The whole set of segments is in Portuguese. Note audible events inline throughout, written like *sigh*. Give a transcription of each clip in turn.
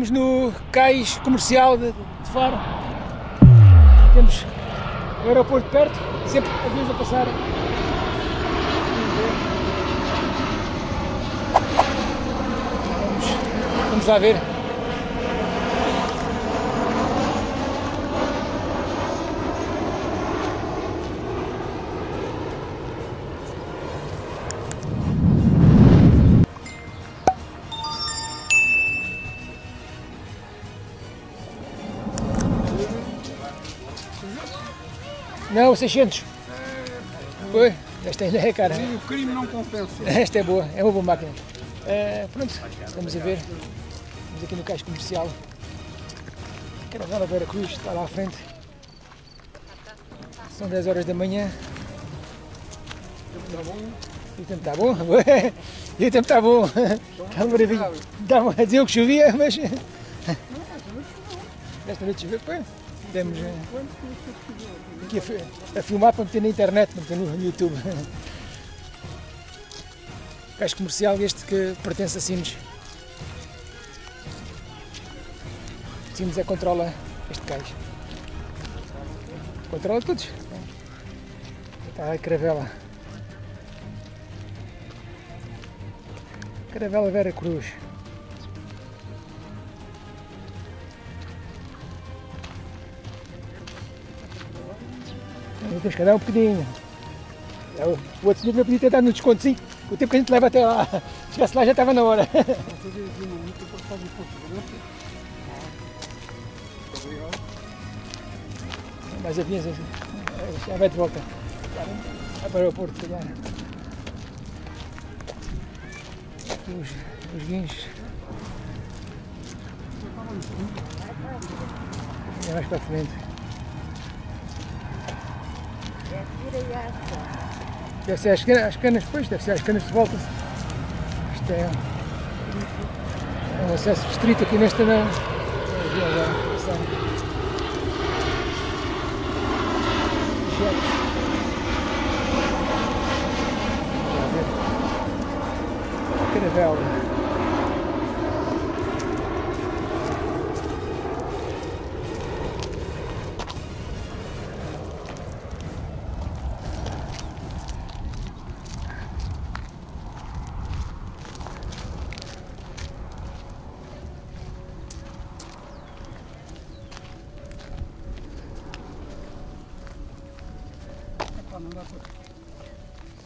Estamos no cais comercial de, de Faro. Temos o aeroporto perto, sempre aviões a passar. Vamos, vamos lá ver. Não, 600. Foi? Esta ainda é cara. E o crime não compensa. Esta é boa, é uma boa máquina. Eh, pronto, estamos a ver. Estamos aqui no caixa comercial. Caravana Vera Cruz está lá à frente. São 10 horas da manhã. E o tempo está bom? *laughs* E o tempo está bom? Aquela maravilha. Estavam a dizer que chovia, mas. *laughs* Esta noite choveu, pois. Temos eh, aqui a, fi- a filmar para meter na internet, para meter no YouTube. *laughs* Caixa comercial este que pertence a Sines. Sines é controla este caixa. Controla todos. Está a caravela. Caravela Vera Cruz. Temos que andar um. É, O o outro senhor podia ter no desconto, sim. O tempo que a gente leva até lá. *laughs* Chegasse lá já estava na hora. Mais aviões, assim. já vai de volta. Vai para o aeroporto, se calhar. Aqui os, os guinchos. É mais para Deve ser as canas, as canas depois, deve ser as canas de volta. Isto é, é um acesso restrito aqui nesta ver. Caravela.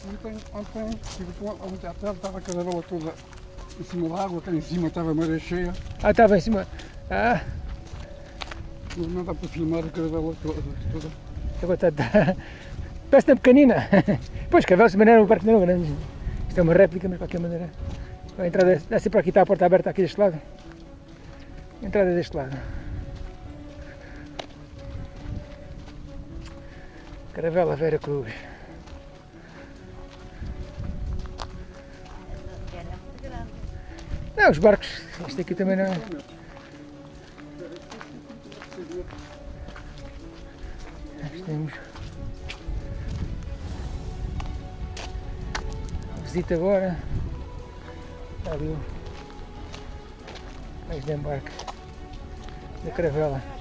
Ontem, ontem, com- ontem à tarde estava a caravela toda em cima da água, cá em cima estava a maré cheia, Ah, estava em cima. Ah, mas não dá para filmar a caravela toda. toda. agora está. está parece tão pequenina. *laughs* Pois, Caravela se maneira o barco não grande. Isto é uma réplica, mas de qualquer maneira. A entrada deve ser por aqui, está a porta aberta aqui deste lado. A entrada deste lado. Caravela Vera Cruz. Não, os barcos, isto aqui também não é. Nós temos visita agora. Está ali o mais de embarque da caravela.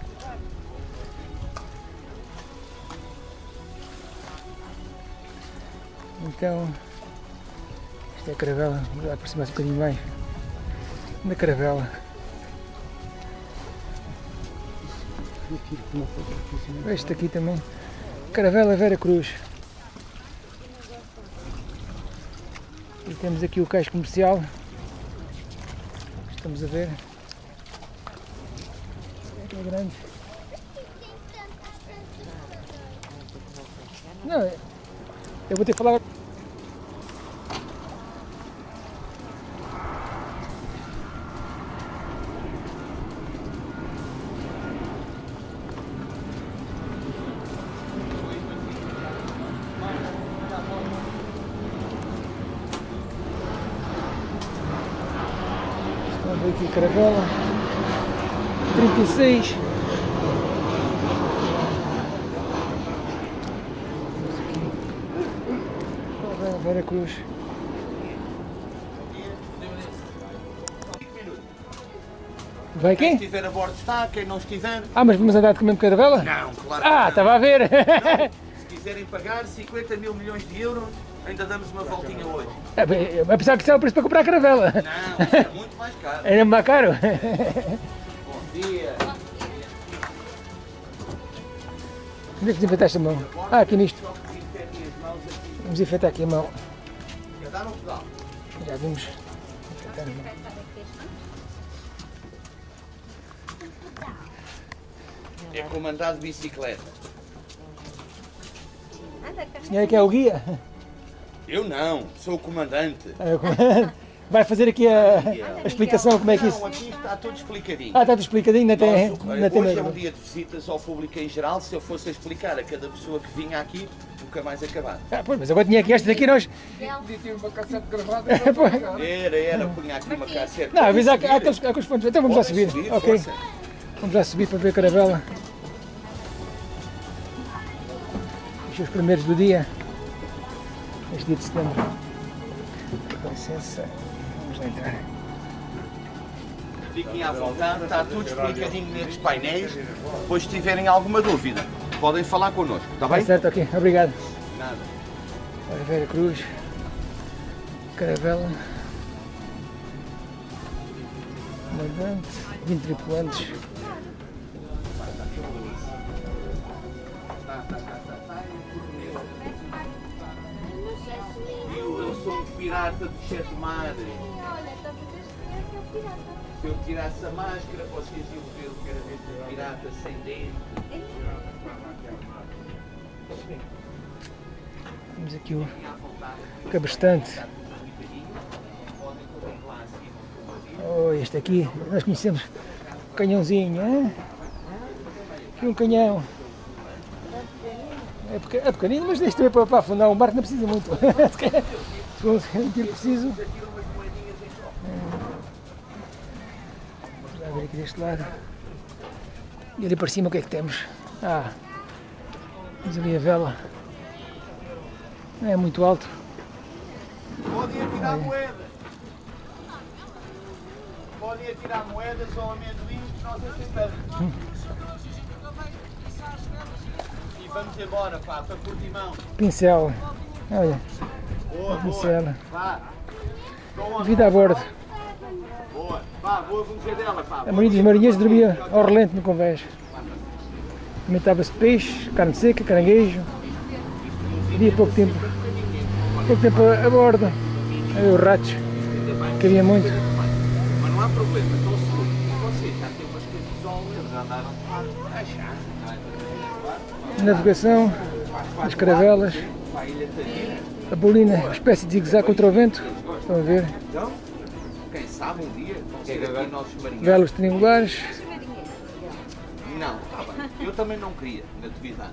Então, esta é a caravela, vamos aproximar-se um bocadinho mais da caravela. Este aqui também, caravela Vera Cruz. E temos aqui o cais comercial. Estamos a ver. É grande. Não, eu vou ter que falar. Aqui caravela. 36. Vera- Cruz. Vai Quem quem? estiver a bordo está, quem não estiver. Ah, mas vamos andar de mesmo caravela? Não, claro Ah, não. estava a ver. Se quiserem pagar 50 mil milhões de euros, ainda damos uma voltinha hoje. É, bem, Eu pensava que isso era o preço para comprar a caravela. Não, isso é muito mais caro. Era *laughs* mais caro. Bom dia. Onde é que desinfetar esta mão? Ah, aqui nisto. Vamos desinfetar aqui a mão. Dar um pedal? Já vimos. A mão. É comandado de bicicleta. O senhor é que é o guia? Eu não, sou o comandante. É o comandante. Vai fazer aqui a, a explicação como é que Não, isso. aqui está tudo explicadinho. Ah, está tudo explicadinho, ainda tem. Nós, Ainda tem hoje é um dia de visitas ao público em geral. Se eu fosse a explicar a cada pessoa que vinha aqui, nunca mais acabava. Ah, pois, mas agora tinha aqui estas aqui nós. Podia ter uma cassete gravada e não. Era, era, punha aqui uma cassete. Não, vezes há, há Subir. aqueles, há aqueles pontos. Então vamos lá Podem subir. Ok. força. Vamos lá subir para ver a caravela. Os seus primeiros do dia. Este dia de setembro. Com licença. Vamos lá entrar. Fiquem à vontade, está tudo explicadinho nestes painéis. Depois, se tiverem alguma dúvida, podem falar connosco, está bem? certo, ok. Obrigado. Nada. Oliveira Cruz. Caravela. Comandante. 20 tripulantes. Pirata dos sete mares. Se eu tirasse a máscara, vocês iam ver o que era um pirata sem dente. Temos aqui o acima. Oh, este aqui, nós conhecemos. O canhãozinho, hein? Aqui um canhão. É, peque- é pequenino, mas isto também para, para afundar um barco não precisa muito. *laughs* For um tiro preciso. Vamos ver aqui deste lado. E ali para cima o que é que temos? Ah, temos ali a vela. Não é muito alto. Podem atirar moedas. Podem atirar moedas ou amendoins que nós aceitamos. E vamos embora, pá, para Portimão. Pincel. Olha, Boa, Vida a bordo. Boa. Vá, boa, dela, pá. A maioria dos marinheiros dormia ao relento no convés. Alimentava-se de peixe, carne seca, caranguejo. Havia pouco tempo, pouco tempo a, bordo. Havia os ratos, que havia muito. Mas não há problema, estão seguros. Vocês já têm umas eles andaram de. Ah, já. Navegação, as caravelas, a bolina, uma espécie de zigue-zague contra o vento. Estão a ver? Então, quem sabe um dia ser aqui nossos marinheiros. Velas triangulares. Não, está bem. Eu também não queria, na atividade.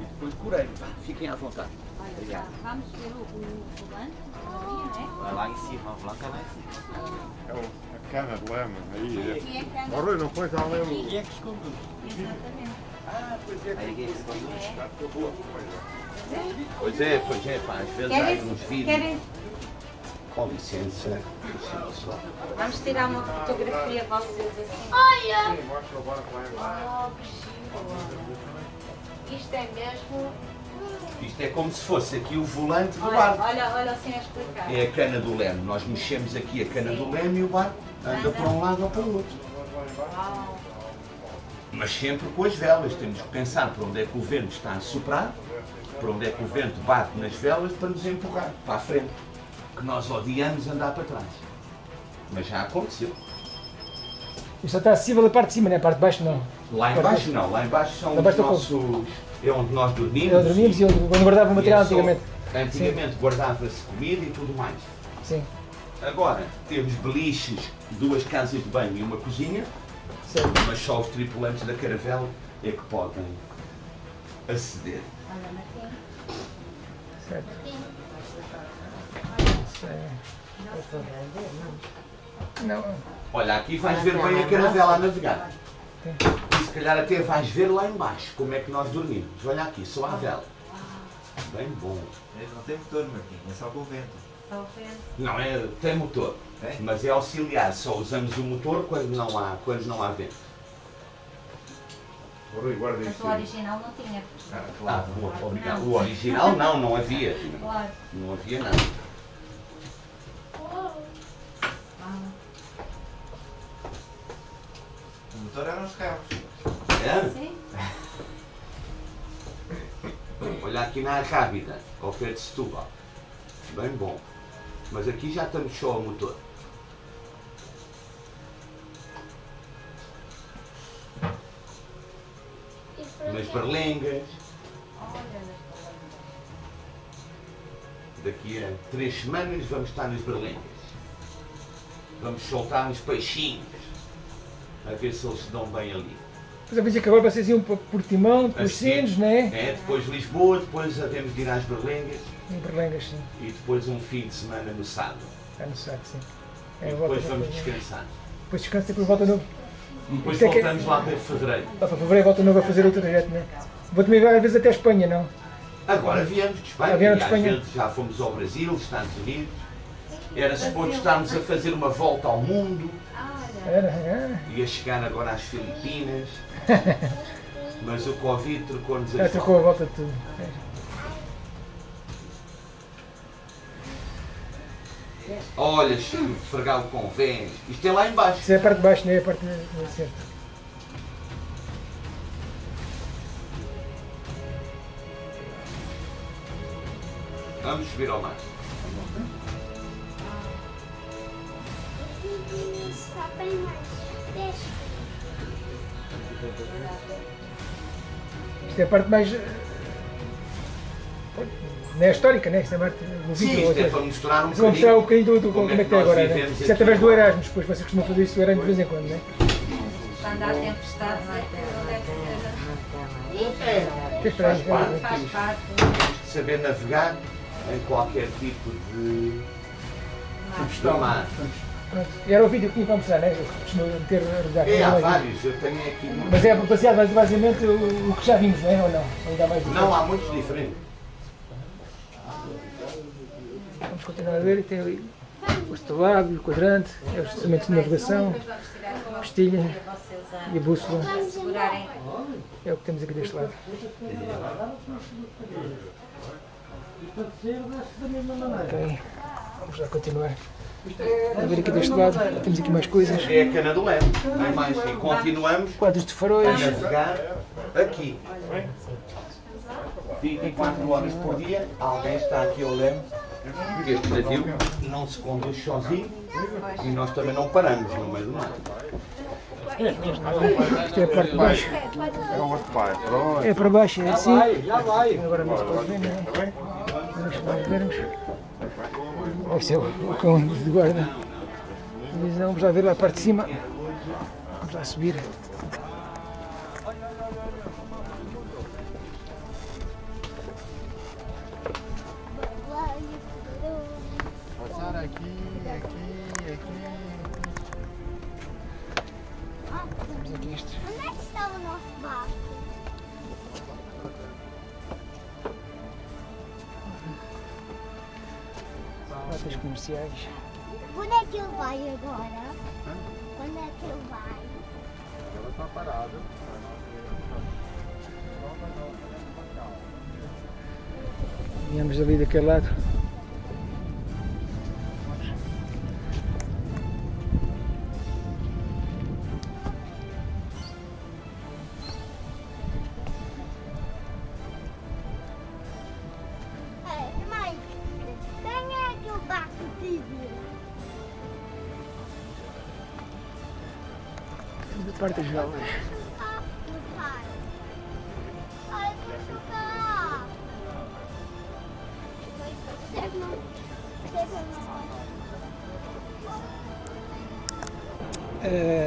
E depois curei. Vá, Fiquem à vontade. Obrigado. Vamos ver o, o volante, não é? Vai lá em cima, o Blanca lá em cima. É o- a cana de lama. Aí, é que é. O Rui não foi já leu. Quem é que se conduz? Exatamente. Ah, pois é. Aí, é que se conduz? Pois é, pois é, pá, às vezes há Querem, uns vídeos. querem, Com licença. Só. vamos tirar uma fotografia vocês assim. Olha! Oh, que giro. Isto é mesmo. Isto é como se fosse aqui o volante do Olha, barco. olha, olha assim a explicar. É a cana do leme. Nós mexemos aqui a cana do leme e o barco anda para um lado ou para o outro. Uau. Mas sempre com as velas. Temos que pensar para onde é que o vento está a soprar, para onde é que o vento bate nas velas para nos empurrar para a frente. Que nós odiamos andar para trás. Mas já aconteceu. Isto está acessível a parte de cima, não é? A parte de baixo não. Lá embaixo não, lá embaixo são Lá embaixo os nossos. É onde nós dormimos. Eu dormíamos e quando guardava o material antigamente. Antigamente guardava-se comida e tudo mais. Sim, Agora temos beliches, duas casas de banho e uma cozinha, certo. mas só os tripulantes da caravela é que podem aceder. Certo. Não, Olha, aqui vais ver bem a caravela a navegar. E se calhar até vais ver lá embaixo como é que nós dormimos. Olha aqui, só a vela. Bem bom. Ele não tem motor, Martim, é só com o vento. Só o vento. Não, é, tem motor, mas é auxiliar. Só usamos o motor quando não há, quando não há vento. O Mas o original não tinha. Ah, boa, obrigado. O original não, não havia. *laughs* Claro. Não havia nada. Ah, O motor eram os carros. É? sim. Olha aqui na Rábida, ao pé de Setúbal. Bem bom. Mas aqui já estamos só ao motor. Nas berlengas. Olha, nas palavras. Daqui a três semanas vamos estar nas berlengas. Vamos soltar uns peixinhos. A ver se eles se dão bem ali. Mas eu vou dizer que agora vocês iam para Portimão, depois Assim. Sines, não é? É, depois Lisboa, depois havemos de ir às berlengas Em Berlengas, sim. e depois um fim de semana no sábado. Está no saco, sim. É, E a depois vamos descansar. depois descansa e depois volta novo. Depois Isto é que- voltamos lá para fevereiro. Lá para fevereiro volta novo a fazer outro trajeto, não é? Vou também às vezes até a Espanha, não? Agora viemos de Espanha, Ah, vieram de Espanha. já fomos ao Brasil, Estados Unidos. Era suposto estarmos a fazer uma volta ao mundo. Era, era. ia chegar agora às Filipinas, *laughs* mas o Covid trocou-nos Já as trocou a volta de tudo. É. Olha, fregar o convés. Isto é lá embaixo. Isso é a parte de baixo, não é a parte do do centro. Vamos subir ao. Deixa. Isto é a parte mais. Não é histórica, né? Isto é a parte do Sim, vídeo. isto é para mostrar um vou mostrar um bocadinho bocadinho do, do como, é que está nós agora, né? Isto é através do Erasmus, depois vocês costumam fazer isso do Erasmus de vez em quando, né? Quando há tempestades, aquilo deve ser. Que estranho, parte. é, Faz parte. de saber navegar em qualquer tipo de, mar. Pronto. E era o vídeo que tinha para mostrar, né? Eu costumo meter a rodar. É, há Não é? vários, eu tenho aqui. Mas é baseado mas basicamente o, que já vimos, não é? Ou não? Ainda mais Não, há muitos diferentes. Vamos continuar a ver. Tem ali o estelado, o quadrante, é os instrumentos de navegação, a e a bússola. É o que temos aqui deste lado. Ok, vamos lá continuar. A ver aqui deste lado, temos aqui mais coisas. É a cana do leme, é mais. E continuamos Quadros de a faróis. navegar aqui. 24 horas por dia, alguém está aqui ao leme. Este navio não se conduz sozinho e nós também não paramos no meio do mar. Isto é a parte de baixo. É o outro pai. Pronto. É para baixo, é assim. Agora não se pode ver, não é? Vamos lá vermos. Deve ser o cão de guarda. Vamos lá ver lá a parte de cima. Vamos lá subir. Notas comerciais. Onde é que ele vai agora? Onde é que ele vai? Ela está parada. Viemos ali daquele lado. Deve não. Deve não.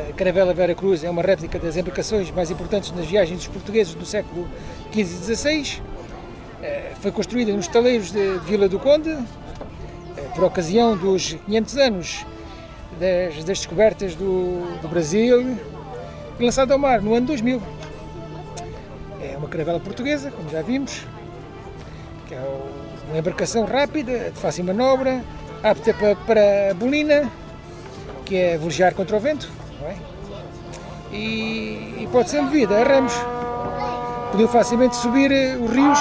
A caravela Vera Cruz é uma réplica das embarcações mais importantes nas viagens dos portugueses do século XV e XVI. Eh, Foi construída nos taleiros de Vila do Conde, eh, por ocasião dos 500 anos das, das descobertas do, do Brasil e lançada ao mar no ano 2000. É uma caravela portuguesa, como já vimos, que é uma embarcação rápida, de fácil manobra, apta para, a bolina, que é velejar contra o vento, é? e, e pode ser movida a remos. Podiam facilmente subir eh, os rios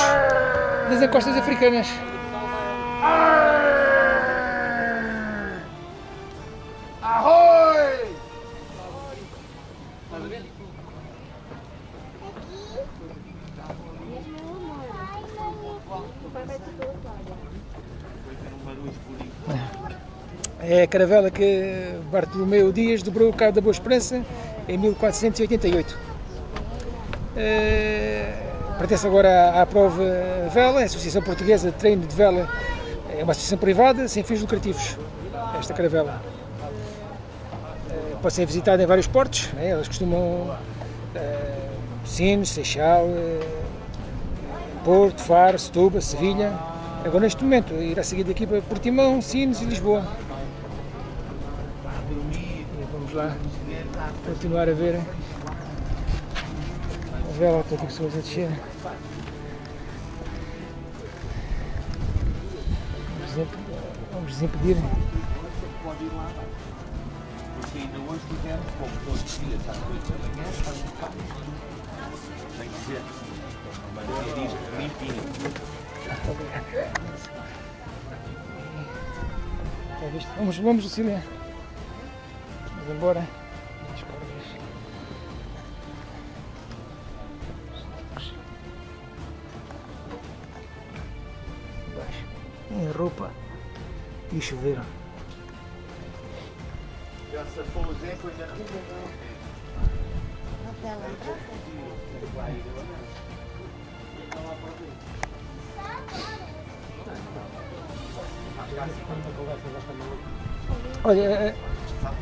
das encostas africanas. É a caravela que Bartolomeu Dias dobrou o Cabo da Boa Esperança em 1488. Eh, pertence agora à, Prova Vela, a Associação Portuguesa de Treino de Vela é uma associação privada sem fins lucrativos, esta caravela. Eh, pode ser visitada em vários portos, né? elas costumam eh, Sines, Seixal, Porto, Faro, Setúbal, Sevilha. Agora neste momento irá seguir daqui para Portimão, Sines e Lisboa. E lá continuar a ver a vela, tem pessoas a descer. Vamos desimpedir. Porque ainda hoje tivemos, como todos os dias, às 8 da manhã, estamos cá. Tem que ser. Manter isto limpinho. Está visto? Vamos, vamos, Lucília. Vamos embora. As cordas. Baixo. Em roupa e chuveiro. Já se for o Zé, coisa Olha, eh,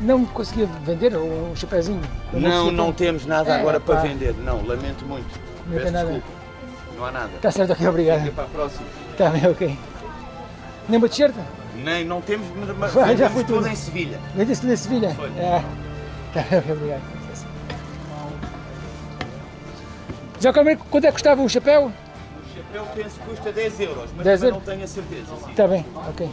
não conseguia vender um chapéuzinho? Eu Não, não temos nada É, agora para pá. vender. Não, lamento muito. Não Peço tem nada. desculpa. Não há nada. Está certo, ok, obrigado. Fica para a próxima. Está bem, ok. Nem uma t-shirt? Nem, não temos, mas Vai, já foi tudo tudo. em Sevilha. Vendeste tudo em Sevilha? Foi. É. Está bem, ok, obrigado. Já quanto é que custava um chapéu? O chapéu penso que custa 10 euros, mas 10 também euros? não tenho a certeza. Está bem, ok.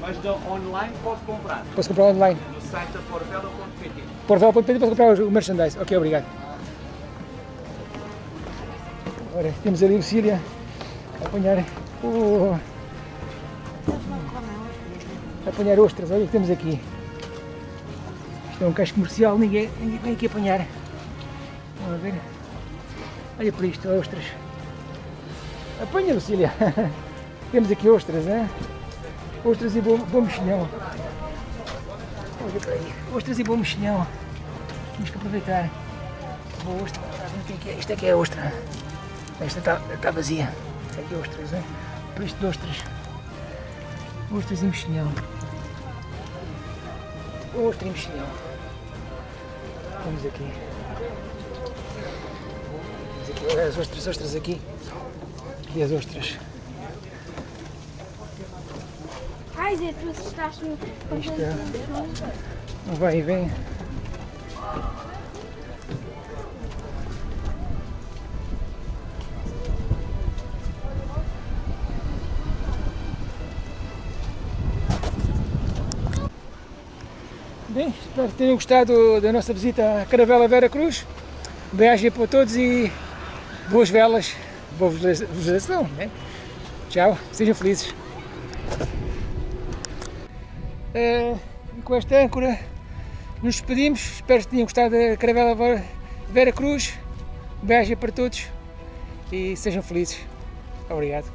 Mas online pode comprar Posso comprar online? Site da porvela.pt. Porvel.pt para comprar o merchandise. Ok, obrigado. Ora, temos ali o Cília a apanhar, o a apanhar ostras. Olha o que temos aqui. Isto é um caixa comercial, ninguém, ninguém vem aqui apanhar. Vamos ver. Olha para isto, ostras. Apanha, Lucília. *laughs* temos aqui ostras, né? Ostras e bom, bom mexilhão. Olha. Ostras e bom mexilhão. Temos que aproveitar. Boa ostra. Isto é que é ostra. Esta está, está vazia. Isto que é ostras? Por isto de ostras. Ostras e mexilhão. Ostra e mexilhão. Vamos aqui. Vamos aqui. Olha as ostras, ostras aqui. Aqui as ostras. Ai, Zé, tu com Isto é-. Um vai e vem. Bem, espero que tenham gostado da nossa visita à Caravela Vera Cruz. Beijo para todos e boas velas, boa vegetação, né? Tchau, sejam felizes. Eh, e com esta âncora nos despedimos. Espero que tenham gostado da Caravela Vera- Cruz. Beijo para todos e sejam felizes. Obrigado.